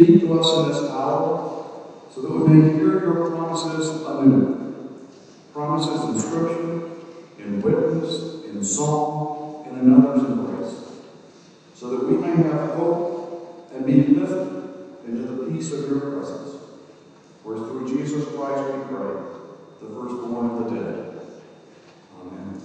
Speak to us in this hour so that we may hear your promises anew. Promises in Scripture, in witness, in song, and in another's embrace. So that we may have hope and be lifted into the peace of your presence. For through Jesus Christ we pray, the firstborn of the dead. Amen.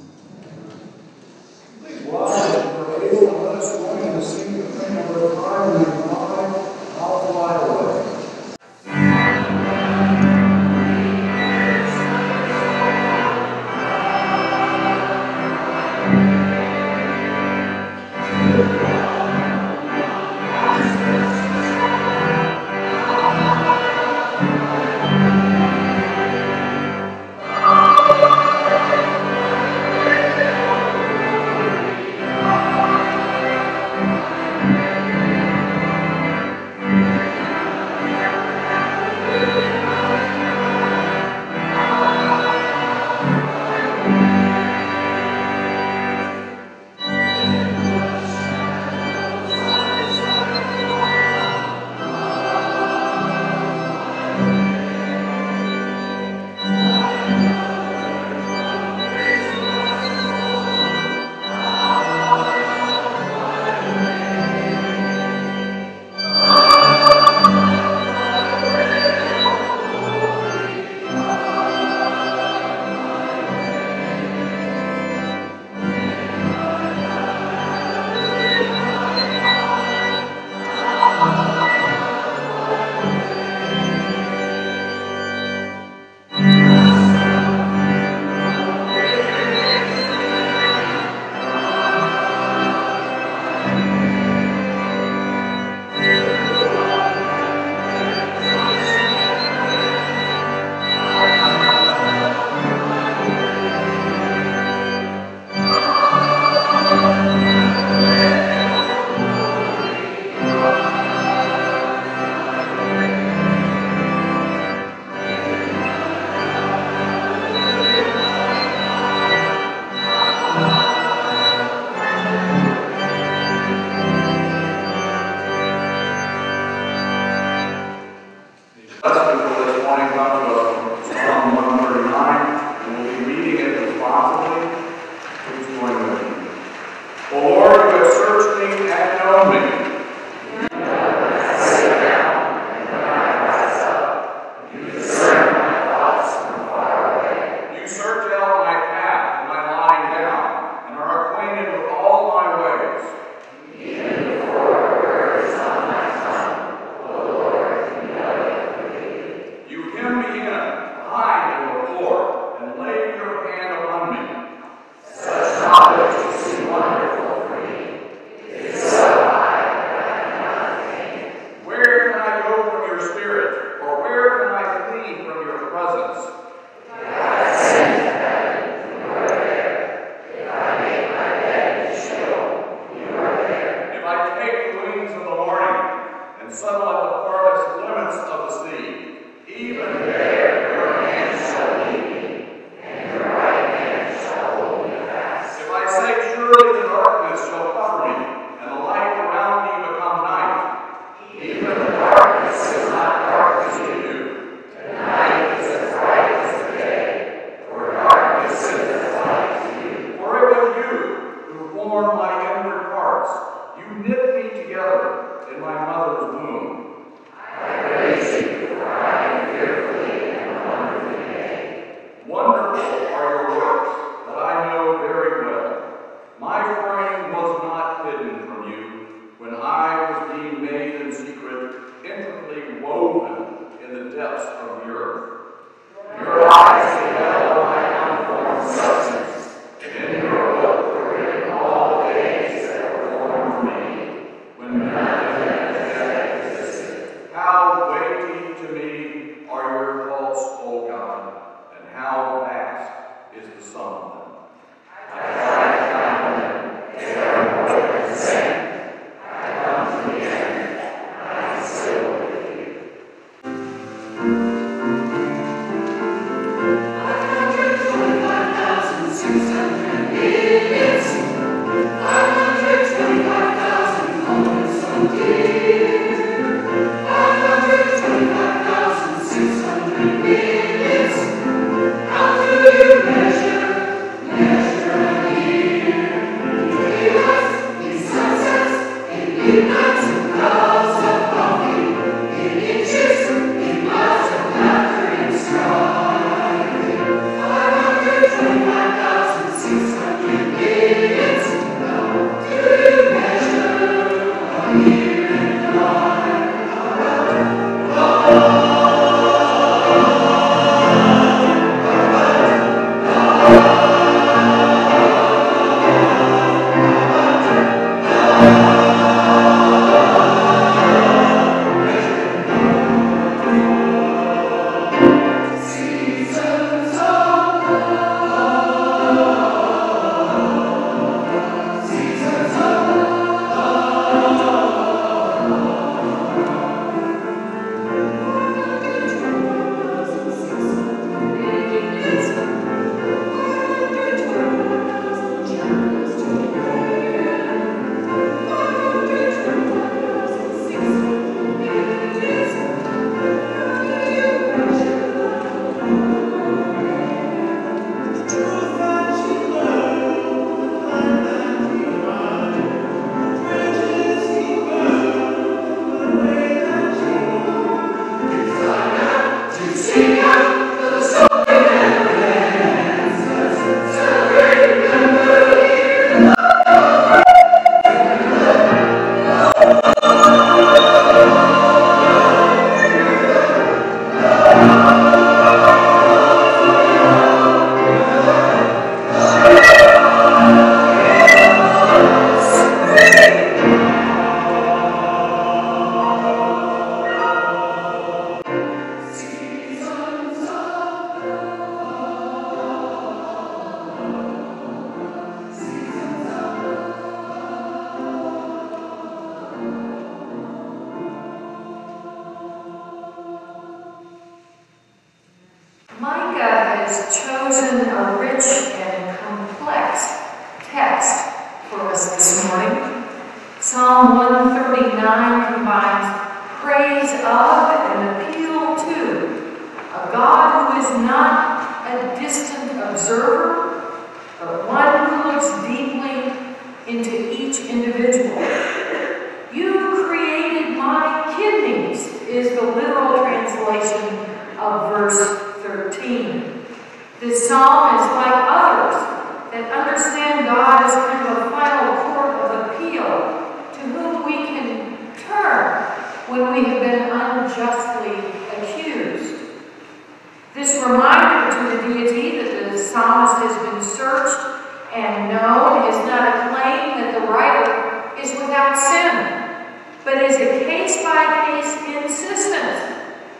is a case-by-case insistence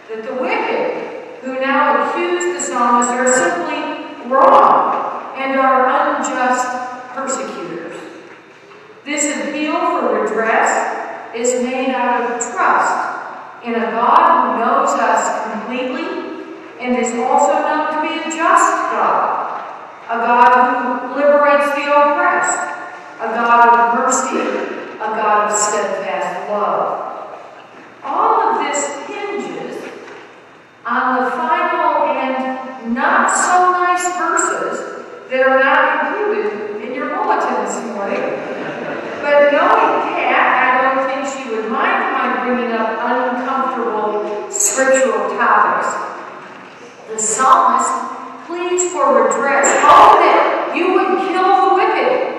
that the wicked, who now accuse the psalmist, are simply wrong and are unjust persecutors. This appeal for redress is made out of trust in a God who knows us completely and is also known to be a just God, a God who liberates the oppressed, a God of mercy a God of steadfast love. All of this hinges on the final and not so nice verses that are not included in your bulletin this morning. But knowing Kat, I don't think she would mind my bringing up uncomfortable scriptural topics. The psalmist pleads for redress. Oh, that you would kill the wicked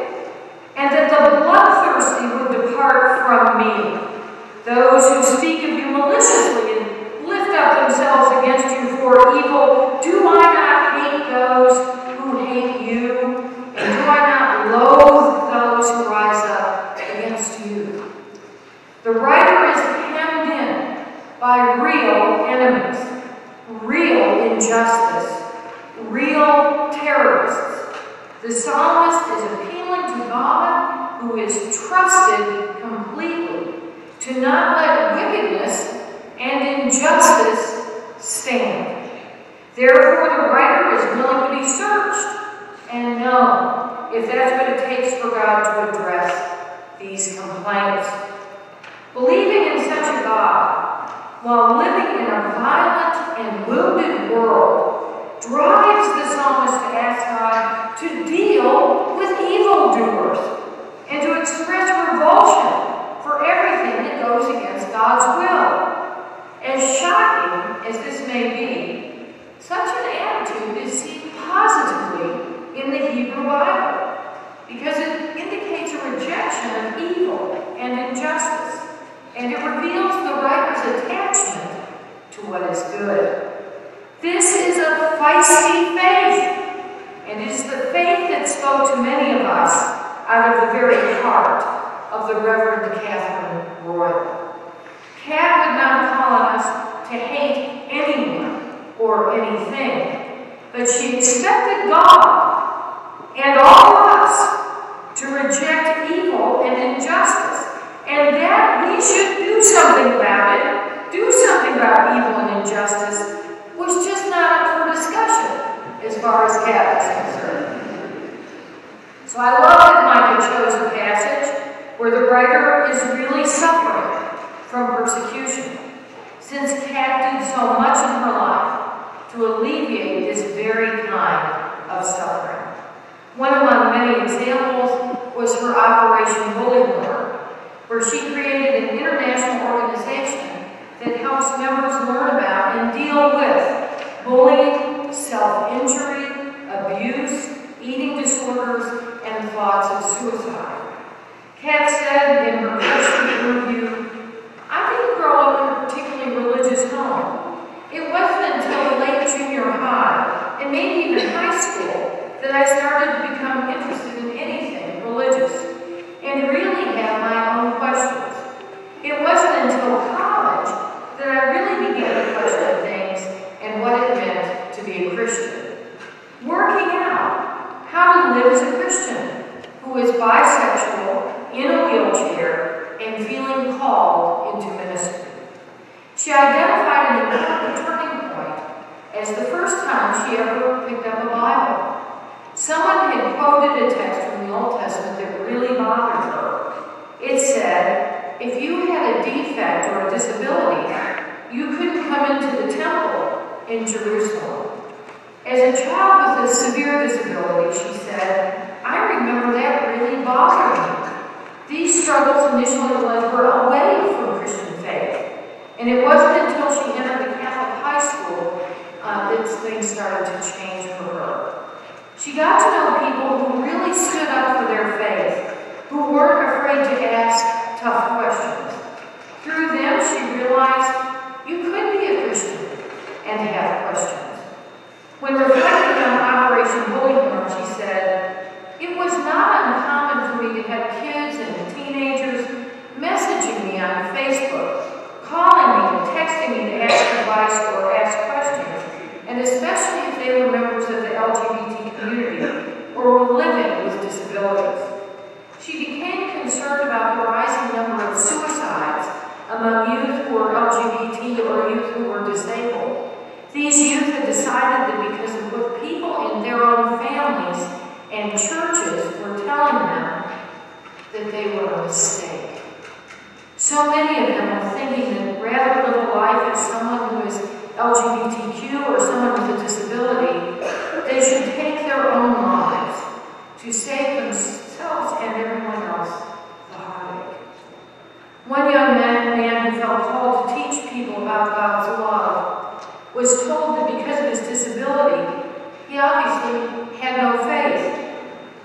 and that the bloodthirsty would depart from me. Those who speak of you maliciously and lift up themselves against you for evil, do I not hate those who hate you? And do I not loathe those who rise up against you? The writer is hemmed in by real enemies, real injustice, real terrorists, the psalmist is appealing to God, who is trusted completely, to not let wickedness and injustice stand. Therefore, the writer is willing to be searched and known if that's what it takes for God to address these complaints. Believing in such a God while living in a violent and wounded world drives the psalmist to ask God to deal with evildoers and to express revulsion for everything that goes against God's will. As shocking as this may be, such an attitude is seen positively in the Hebrew Bible because it indicates a rejection of evil and injustice, and it reveals the writer's attachment to what is good. This is a feisty faith, and it is the faith that spoke to many of us out of the very heart of the Reverend Katharine Royal. Kat would not call on us to hate anyone or anything, but she expected God and all of us to reject evil and injustice, and that we should do something about it, do something about evil and injustice, was just not up for discussion as far as Kat is concerned. So I love that Micah chose a passage where the writer is really suffering from persecution, since Kat did so much in her life to alleviate this very kind of suffering. One among many examples was her Operation Bullywhorn, where she created an international organization that helps members learn about and deal with bullying, self-injury, abuse, eating disorders, and thoughts of suicide. Kat said in her first interview I didn't grow up in a particularly religious home. It wasn't until late junior high, and maybe even high school, that I started to become interested in anything religious, and really have my own questions. It wasn't until college that I really began to question things and what it meant to be a Christian. Working out how to live as a Christian who is bisexual, in a wheelchair, and feeling called into ministry. She identified an important turning point as the first time she ever picked up a Bible. Someone had quoted a text from the Old Testament that really bothered her. It said, if you had a defect or a disability, you couldn't come into the temple in Jerusalem. As a child with a severe disability, she said, I remember that really bothered me. These struggles initially led her away from Christian faith. And it wasn't until she entered the Catholic high school uh, that things started to change for her. She got to know people who really stood up for their faith, who weren't afraid to ask tough questions. Through them, she realized you could be a Christian and have questions. When reflecting on Operation Bullywhorn, she said, It was not uncommon for me to have kids and teenagers messaging me on Facebook, calling me texting me to ask advice or ask questions, and especially if they were members of the LGBT community or were living with disabilities. She became concerned about the rising number of suicides among youth who were LGBT or youth who were disabled. These youth had decided that because of what people in their own families and churches were telling them, that they were a mistake. So many of them are thinking that rather live a life as someone who is LGBTQ or someone with a disability, they should take their own lives to save themselves and everyone else. One young man, man who felt called to teach people about God's love was told that because of his disability, he obviously had no faith.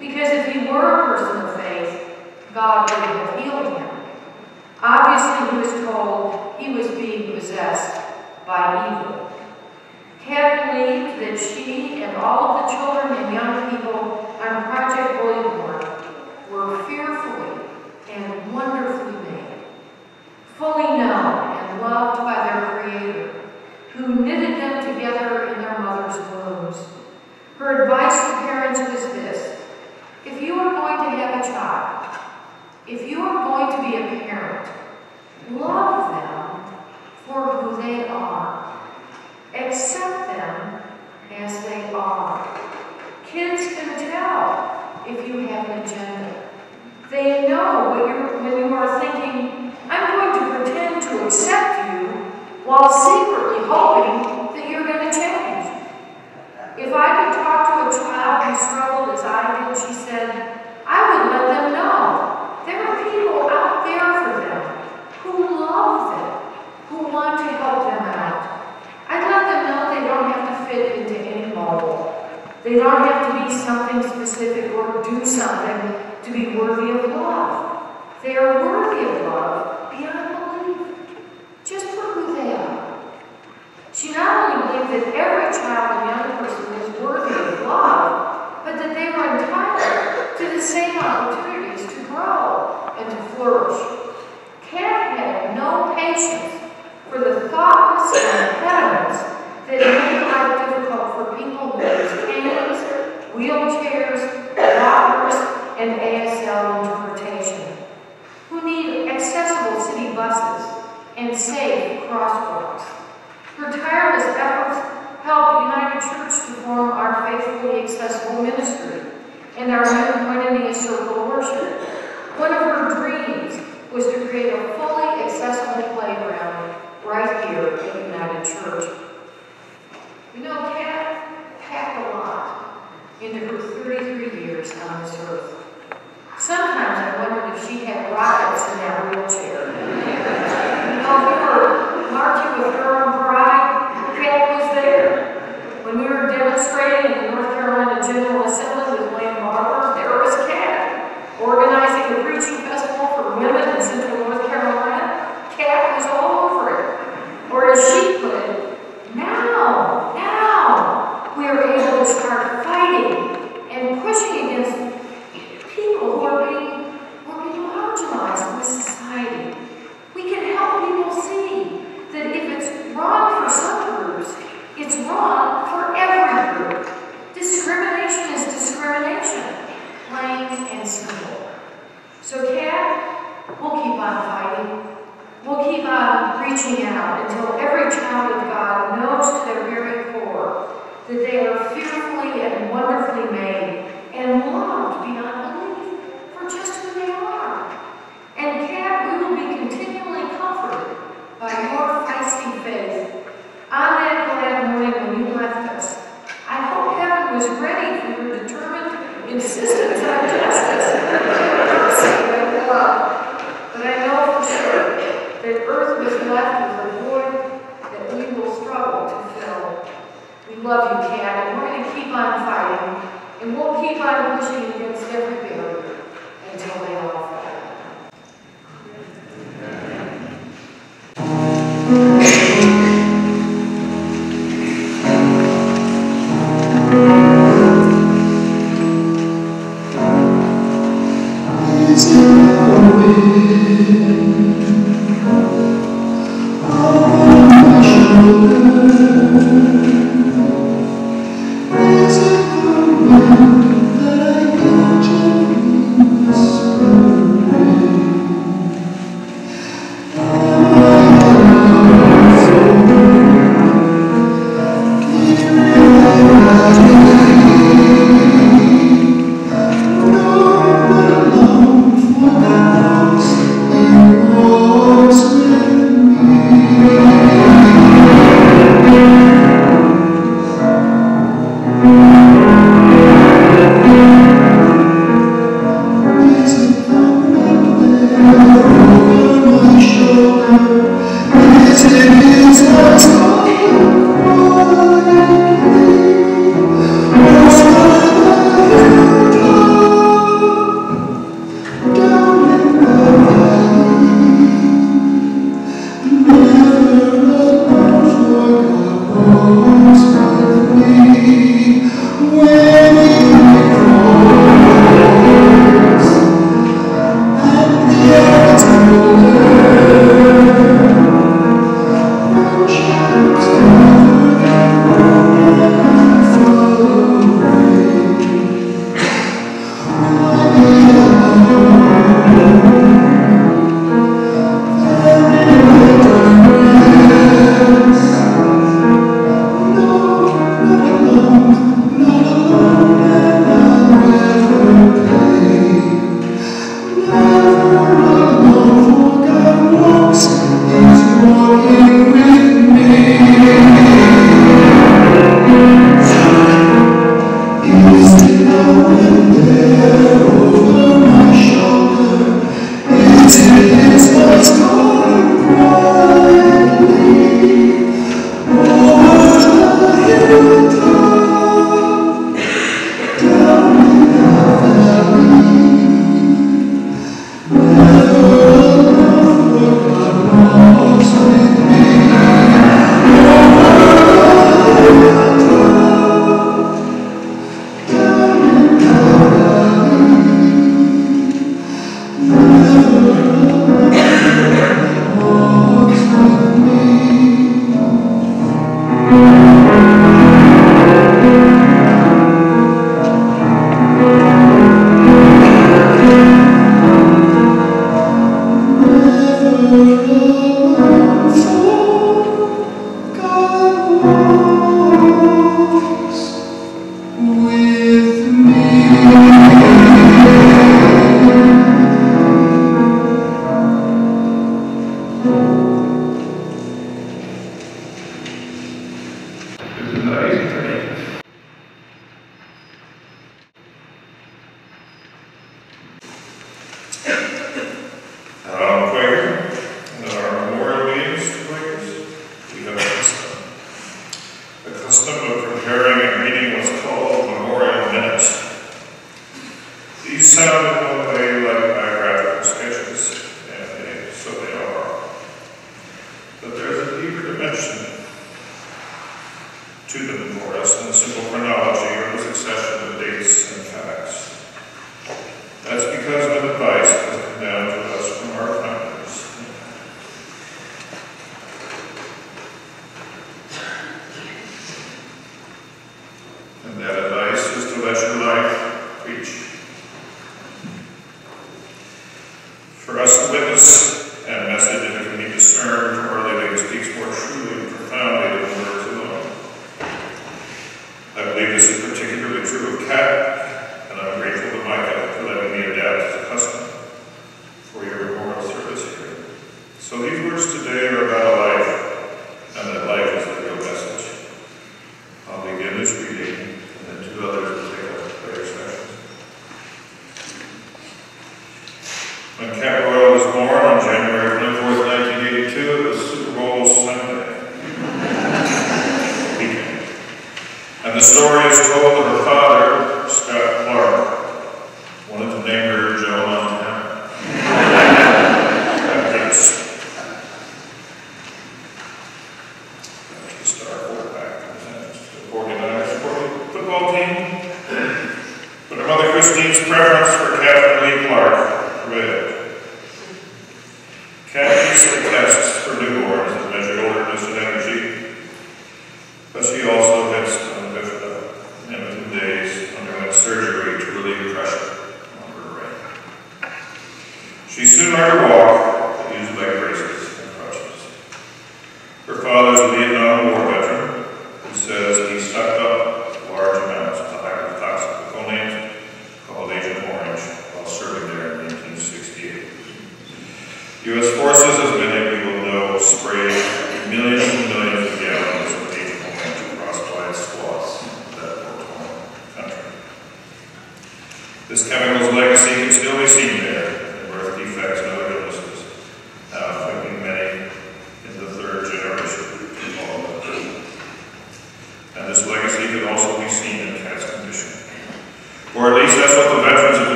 Because if he were a person of faith, God would have healed him. Obviously, he was told he was being possessed by evil. Kat believed that she and all of the children and young people on Project Christ in that wheelchair. We were marching with Durham Pride, the was there. When we were demonstrating in the North Carolina General Assembly,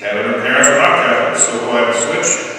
Cabinet parents are not Catholics, so why the switch?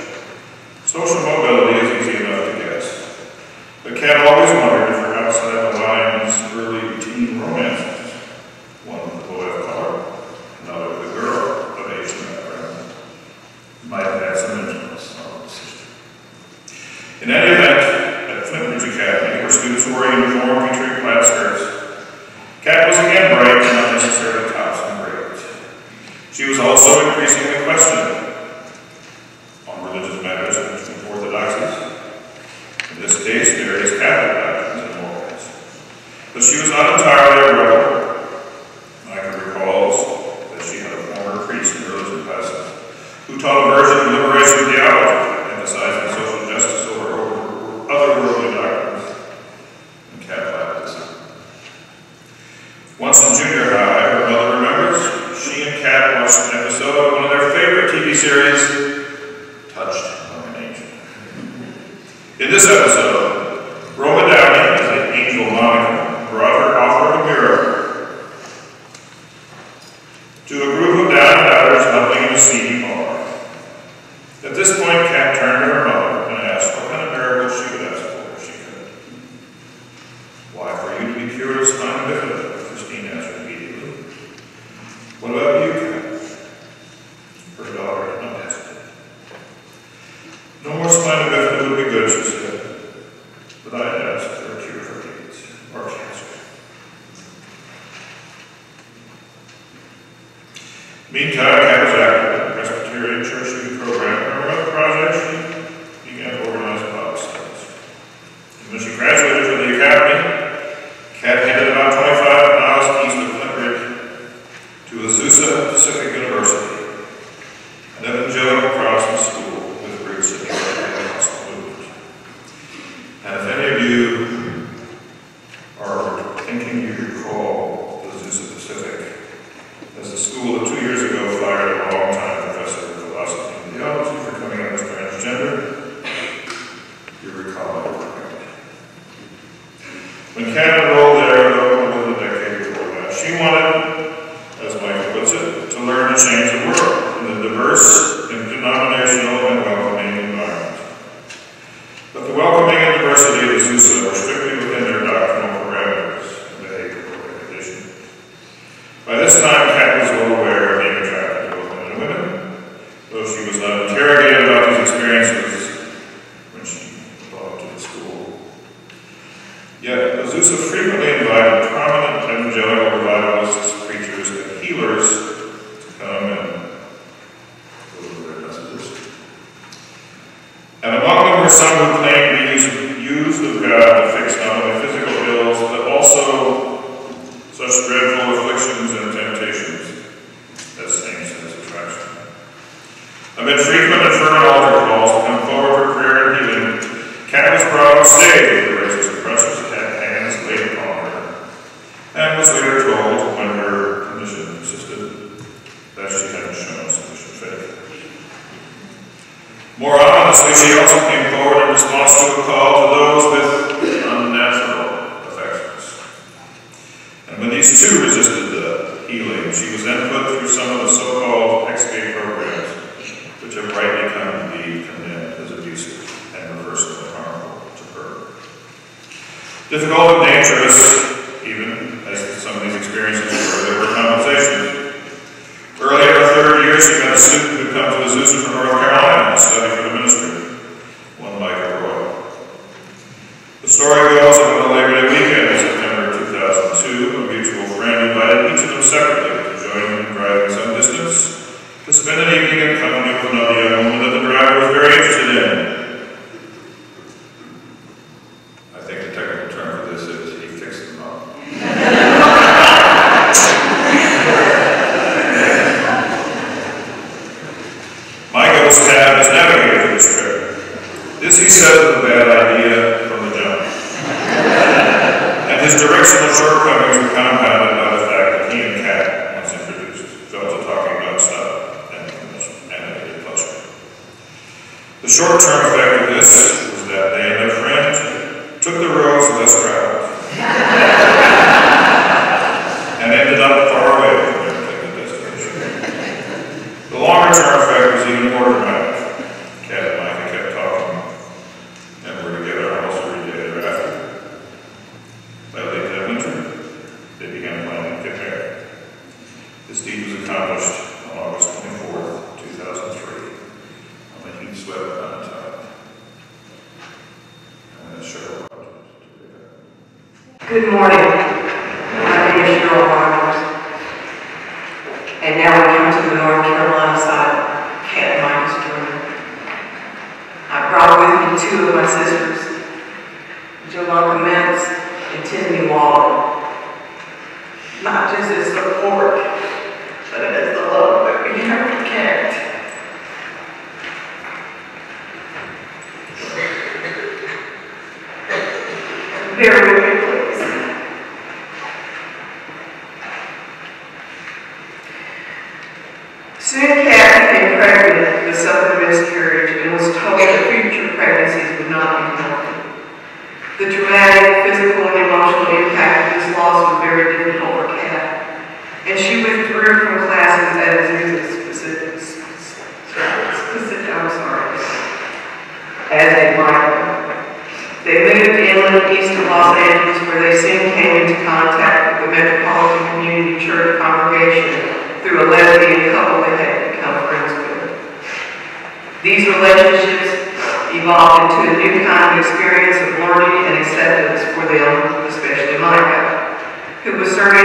Priority also on a Labor Day weekend in September 2002, a mutual friend invited each of them separately to join him in driving some distance to spend an evening in company with another young woman that the driver was very interested in.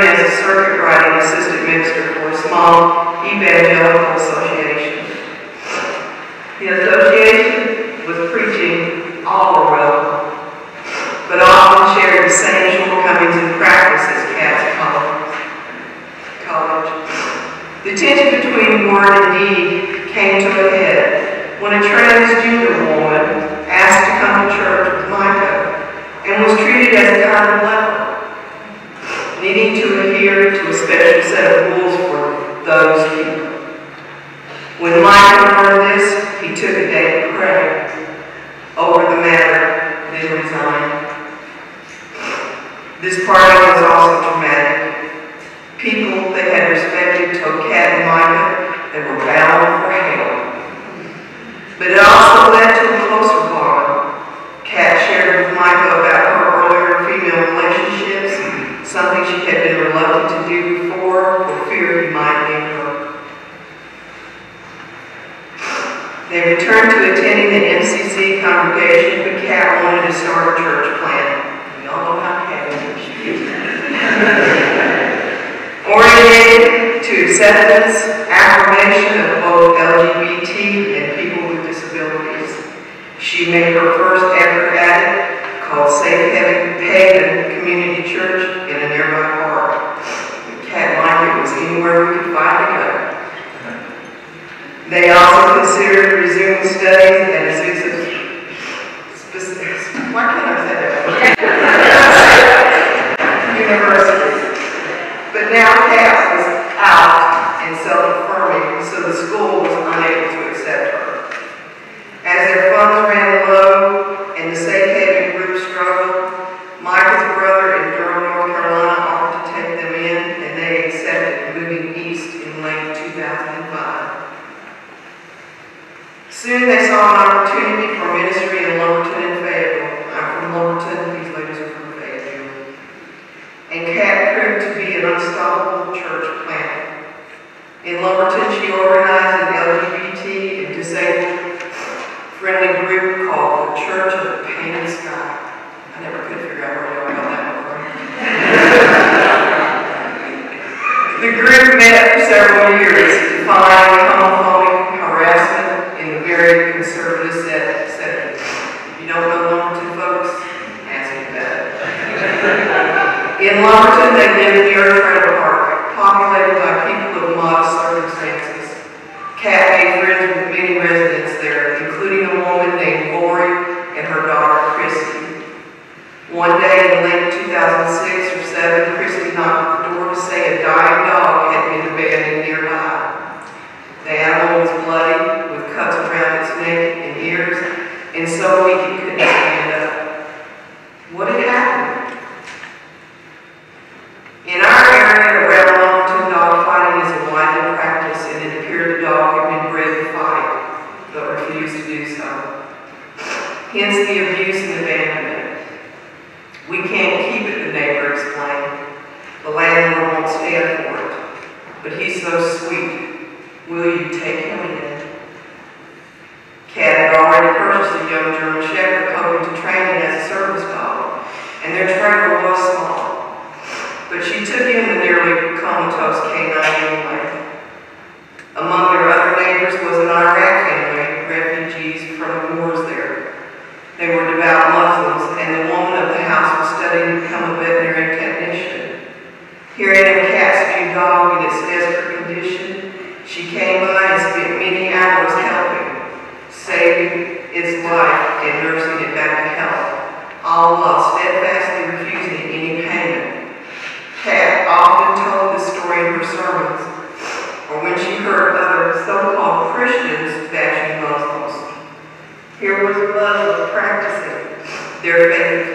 as a circuit riding assistant minister for a small evangelical association. The association was preaching all around, but often shared the same shortcomings and practices as College. College. The tension between word and deed came to a head when a transgender woman asked to come to church with Micah and was treated as a kind of leper needing to adhere to a special set of rules for those people. When Michael heard this, he took a day to pray over the matter, then resigned. This parting was also traumatic. People that had respected Tokat and Micah, they were bound for hell. But it also led to a closer had been reluctant to do before for fear he might leave her. They returned to attending the MCC congregation, but Kat wanted to start a church plan. We all know how Kat is. Oriented to acceptance, affirmation of both LGBT and people with disabilities. She made her first ever called Safe Haven Community Church in a nearby park. The it was anywhere we could find a go. They also considered resuming studies and a specific, why can't Kat had already purchased a young German Shepherd coming to training as a service dog, and their trainer was small. But she took him all steadfastly refusing any payment. had often told this story in her sermons, or when she heard other so-called Christians bashing Muslims. Here was a Muslim practicing their faith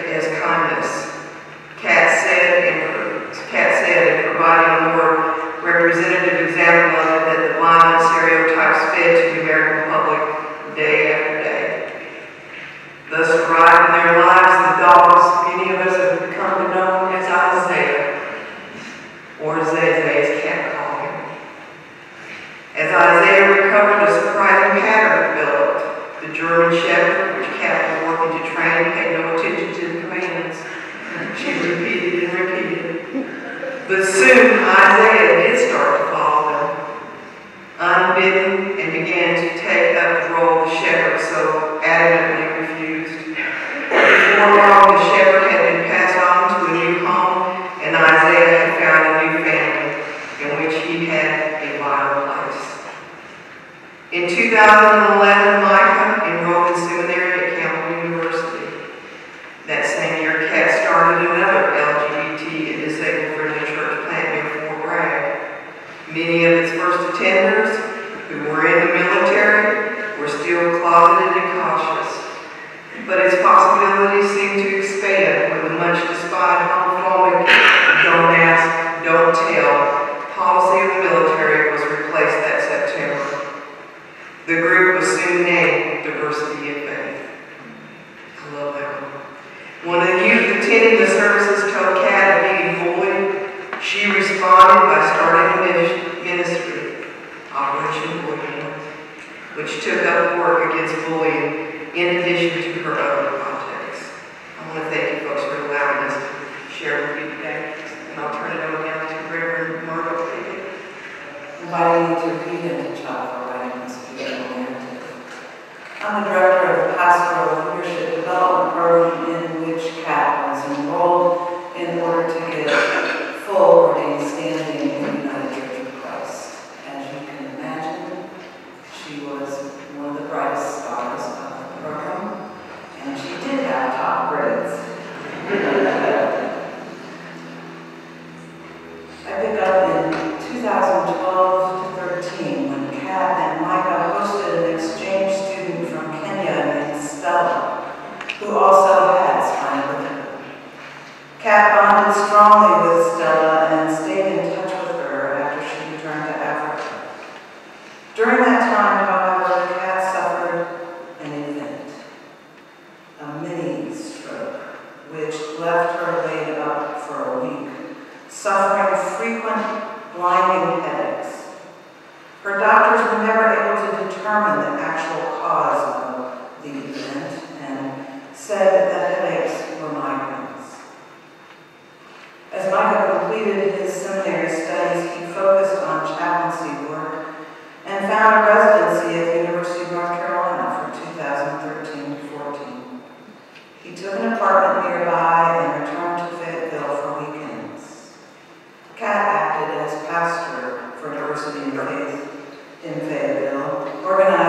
Faith in Fayetteville, organized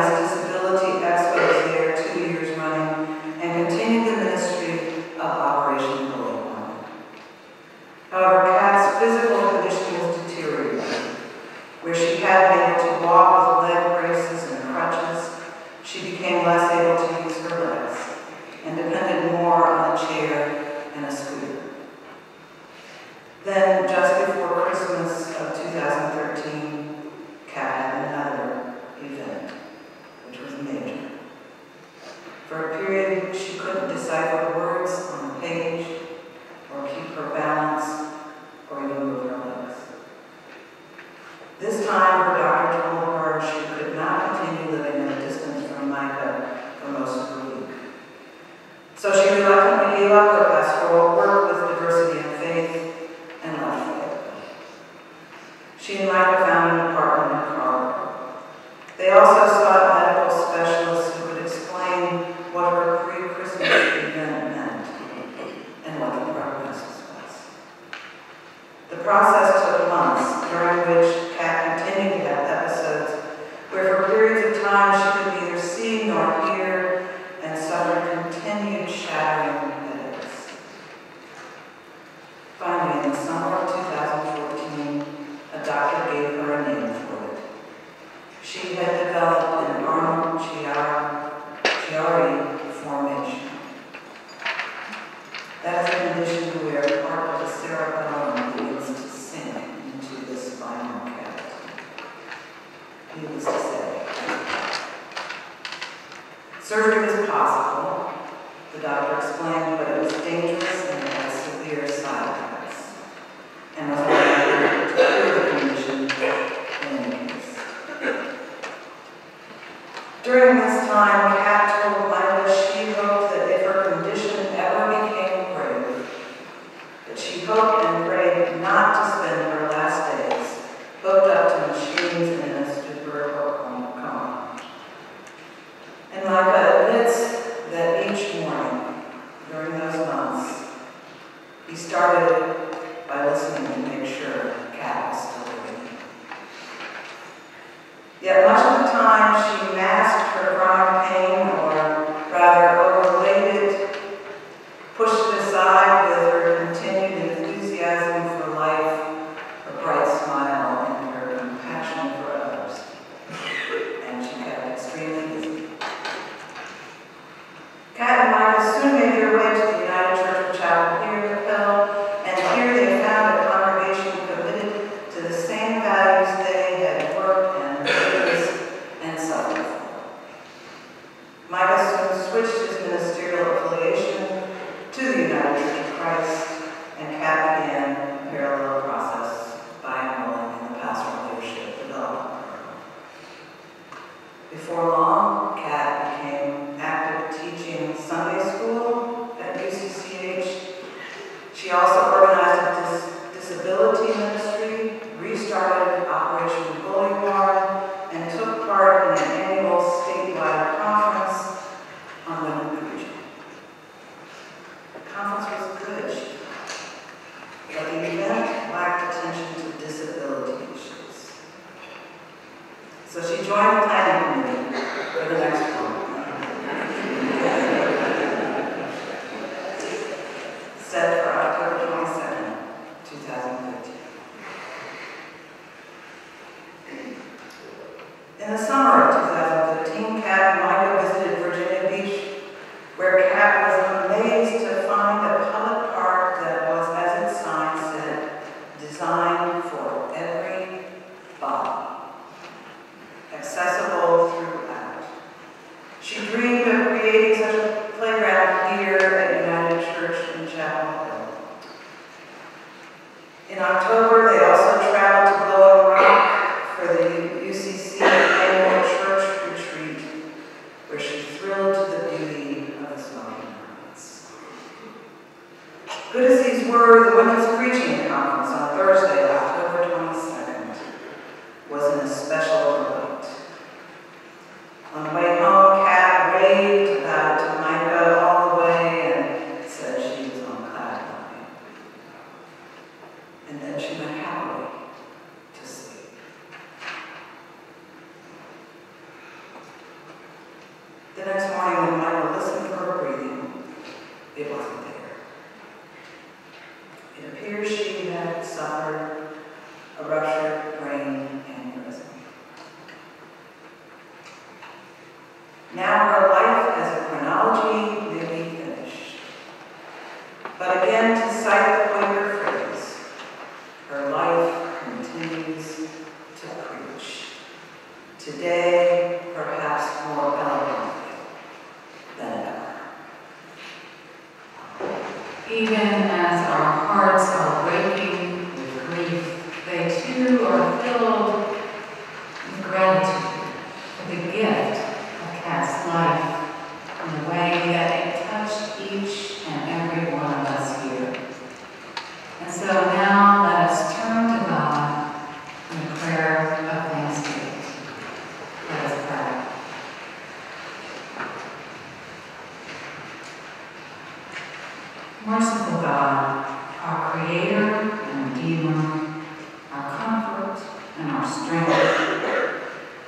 Merciful God, our Creator and Redeemer, our comfort and our strength,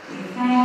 we thank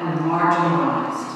and marginalized.